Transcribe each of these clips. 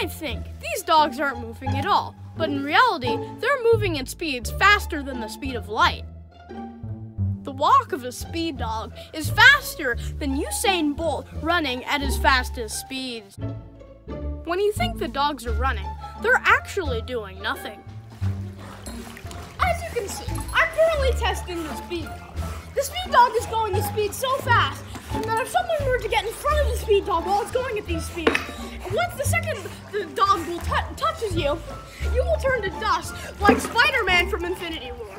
Might think these dogs aren't moving at all, but in reality, they're moving at speeds faster than the speed of light. The walk of a speed dog is faster than Usain Bolt running at his fastest speeds. When you think the dogs are running, they're actually doing nothing. As you can see, I'm currently testing the speed dog. The speed dog is going at speed so fast that if someone were to get in front of the speed dog while it's going at these speeds, once the second the dog will touches you, you will turn to dust like Spider-Man from Infinity War.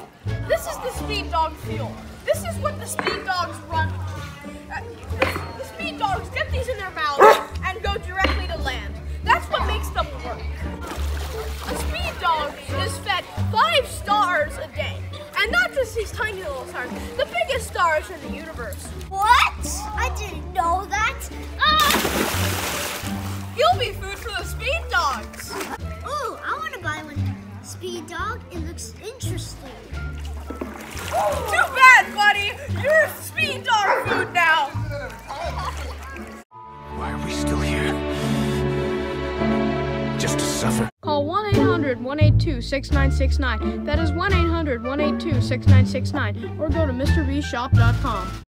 This is the speed dog fuel. This is what the speed dogs run. Uh, the, the speed dogs get these in their mouths and go directly to land. That's what makes them work. A speed dog is fed five stars a day. And not just these tiny little stars, the biggest stars in the universe. What? I didn't know Speed dog, it looks interesting. Too bad, buddy. You're speed dog food now. Why are we still here? Just to suffer? Call 1 800 182 6969. That is 1 800 182 6969. Or go to MrBeastShop.com.